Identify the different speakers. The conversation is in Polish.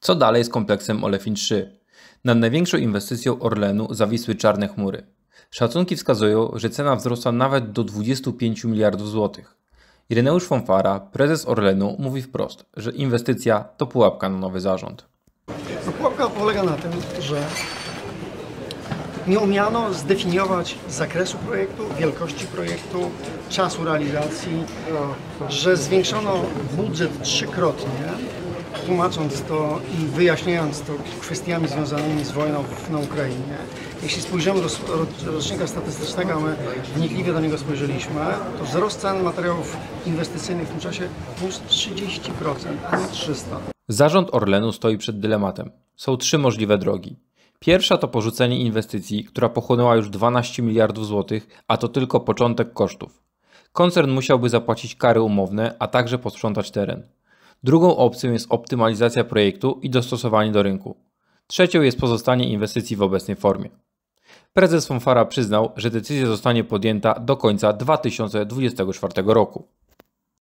Speaker 1: Co dalej z kompleksem Olefin 3? Nad największą inwestycją Orlenu zawisły czarne chmury. Szacunki wskazują, że cena wzrosła nawet do 25 miliardów złotych. Ireneusz Fonfara, prezes Orlenu, mówi wprost, że inwestycja to pułapka na nowy zarząd.
Speaker 2: No, pułapka polega na tym, że nie umiano zdefiniować zakresu projektu, wielkości projektu, czasu realizacji, że zwiększono budżet trzykrotnie, tłumacząc to i wyjaśniając to kwestiami związanymi z wojną na Ukrainie. Jeśli spojrzymy do rocznika statystycznego, my wnikliwie do niego spojrzeliśmy, to wzrost cen materiałów inwestycyjnych w tym czasie plus 30%, a nie 300%.
Speaker 1: Zarząd Orlenu stoi przed dylematem. Są trzy możliwe drogi. Pierwsza to porzucenie inwestycji, która pochłonęła już 12 miliardów złotych, a to tylko początek kosztów. Koncern musiałby zapłacić kary umowne, a także posprzątać teren. Drugą opcją jest optymalizacja projektu i dostosowanie do rynku. Trzecią jest pozostanie inwestycji w obecnej formie. Prezes Fonfara przyznał, że decyzja zostanie podjęta do końca 2024 roku.